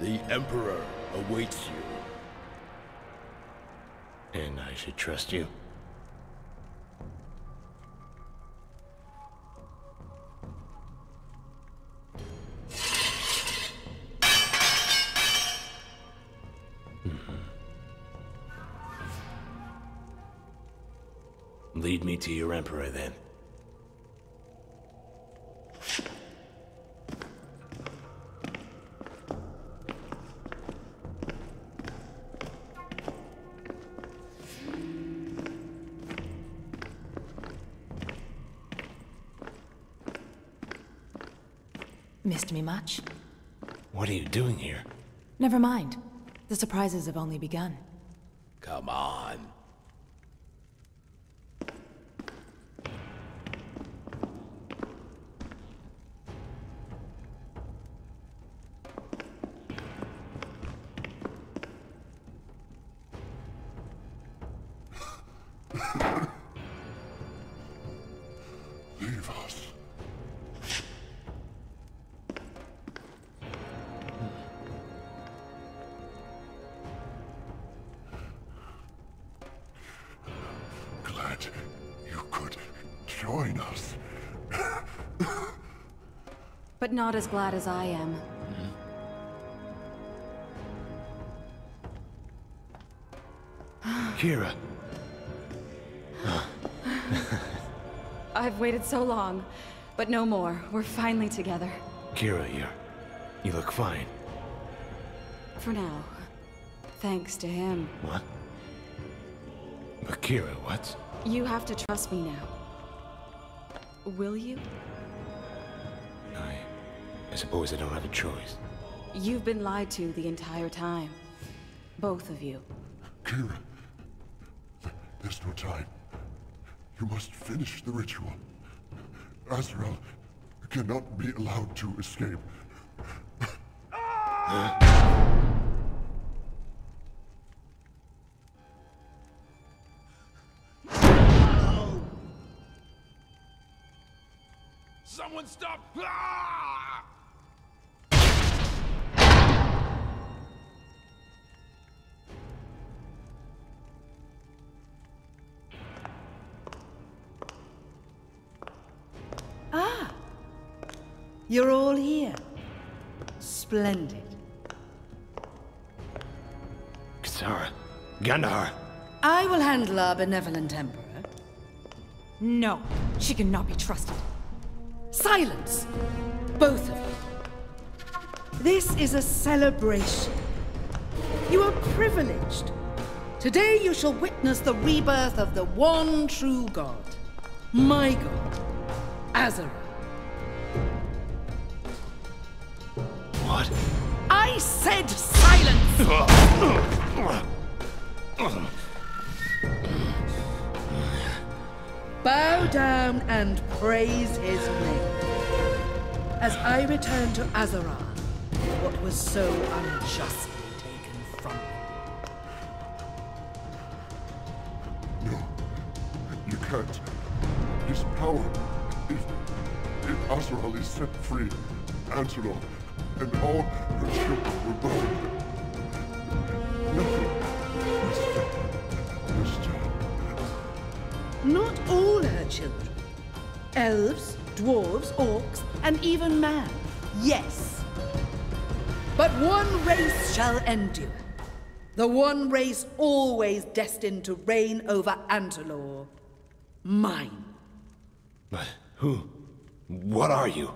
The Emperor awaits you. And I should trust you? Lead me to your Emperor, then. Missed me much? What are you doing here? Never mind. The surprises have only begun. Come on. Join us. But not as glad as I am. Mm-hmm. Kyra, I've waited so long, but no more. We're finally together. Kyra, you you look fine. For now. Thanks to him. What? But Kyra, what? You have to trust me now. Will you? I... I suppose I don't have a choice. You've been lied to the entire time. Both of you. Kyra, there's no time. You must finish the ritual. Aziraal cannot be allowed to escape. Someone stop! Ah! You're all here. Splendid. Cassara. Gandohar. I will handle our benevolent emperor. No, she cannot be trusted. Silence! Both of you. This is a celebration. You are privileged. Today you shall witness the rebirth of the one true God. My God, Aziraal. What? I said silence! Bow down and praise his name. As I return to Azaran, what was so unjustly taken from me. No, you can't. His power. If, if Aziraal is set free, Angelo and all her children will burn. Nothing this time. Not all her children. Elves, dwarves, orcs, and even man. Yes. But one race shall endure. The one race always destined to reign over Antaloor. Mine. But who? What are you?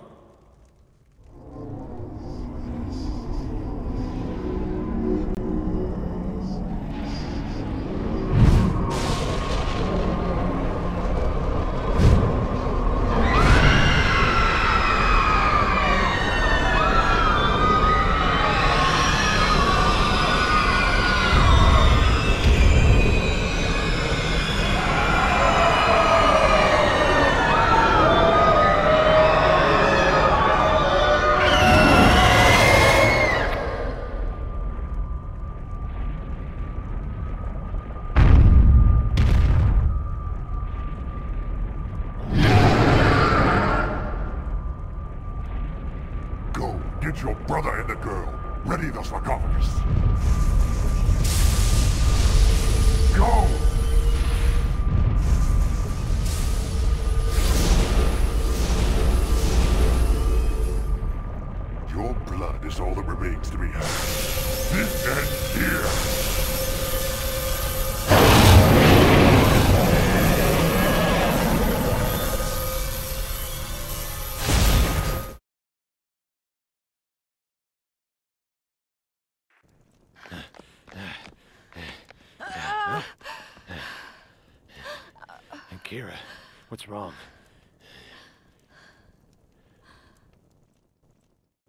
Get your brother and the girl. Ready the sarcophagus. Go! Your blood is all that remains to be had. This ends here! And Kyra, what's wrong?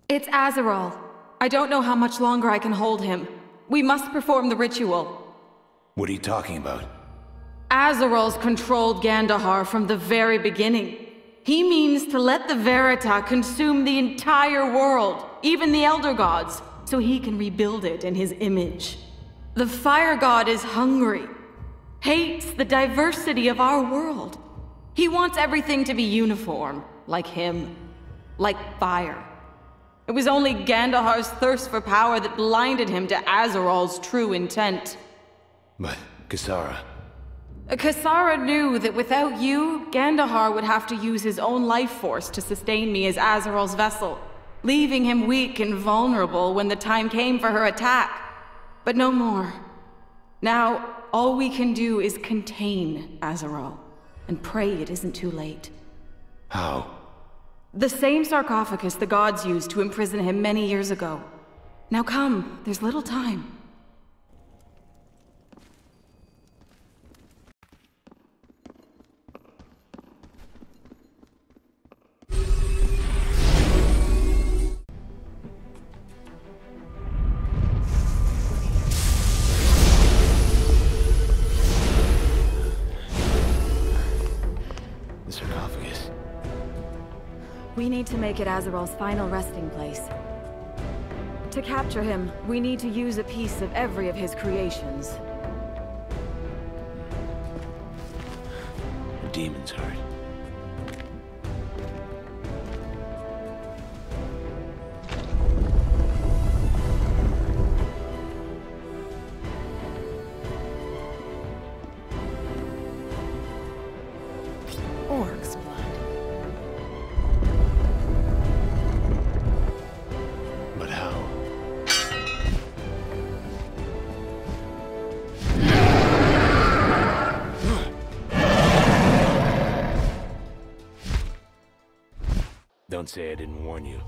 It's Aziraal. I don't know how much longer I can hold him. We must perform the ritual. What are you talking about? Aziraal's controlled Gandohar from the very beginning. He means to let the Verita consume the entire world, even the Elder Gods, so he can rebuild it in his image. The Fire God is hungry, hates the diversity of our world. He wants everything to be uniform, like him, like fire. It was only Gandohar's thirst for power that blinded him to Aziraal's true intent. But, Cassara, Cassara knew that without you, Gandohar would have to use his own life force to sustain me as Aziraal's vessel, leaving him weak and vulnerable when the time came for her attack. But no more. Now, all we can do is contain Aziraal, and pray it isn't too late. how? The same sarcophagus the gods used to imprison him many years ago. Now come, there's little time. We need to make it Aziraal's final resting place. To capture him, we need to use a piece of every of his creations. A demon's heart. Don't say I didn't warn you.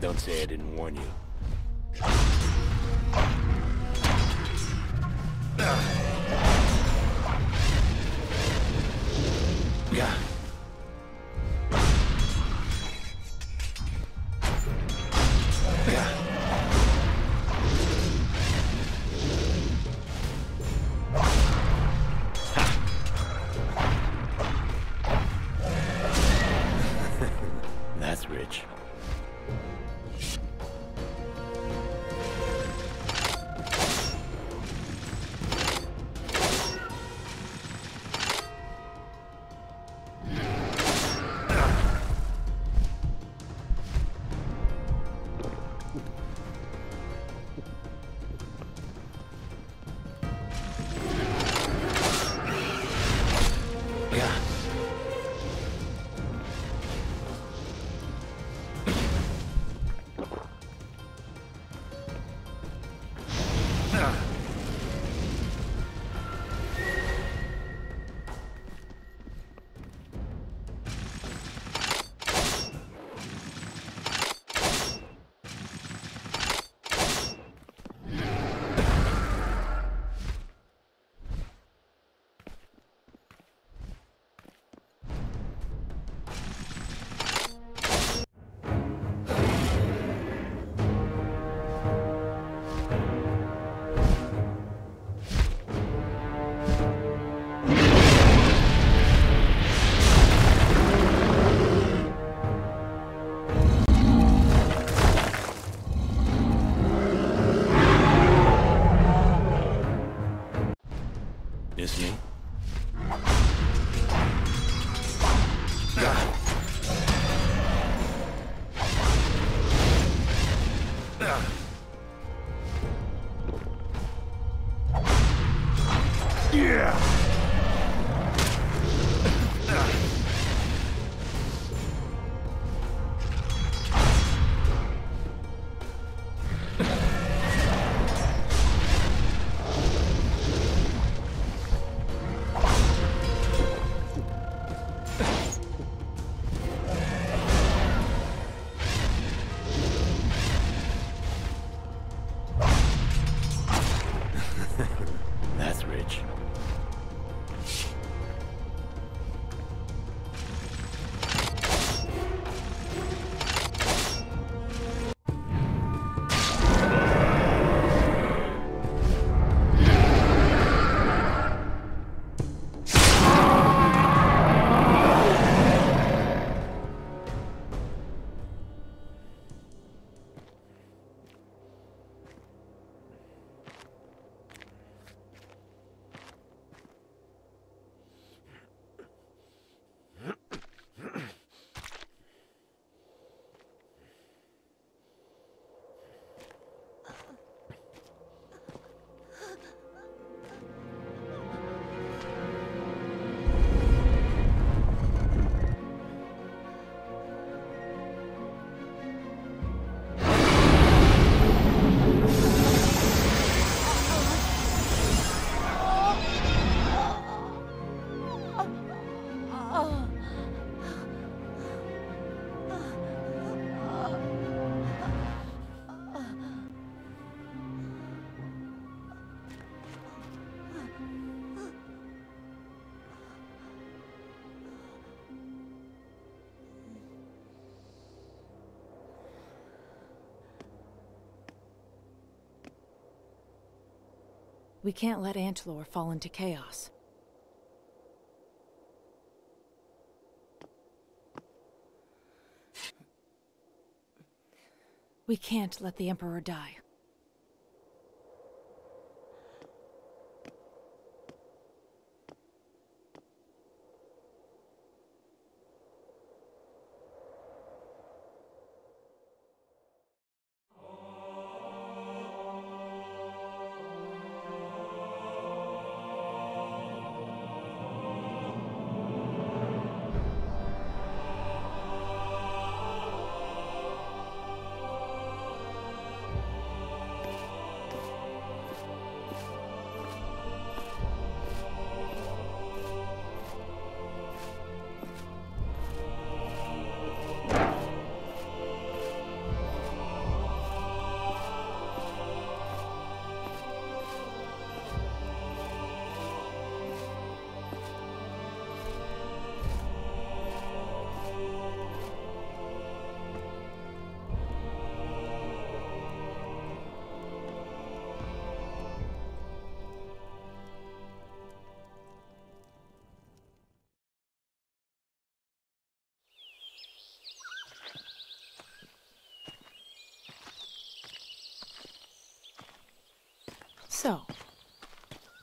Don't say I didn't warn you. Yeah. Yeah. That's rich. Yeah. That's We can't let Antaloor fall into chaos. We can't let the Emperor die. So,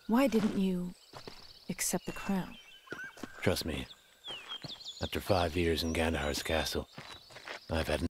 why didn't you accept the crown? Trust me. After five years in Gandohar's castle, I've had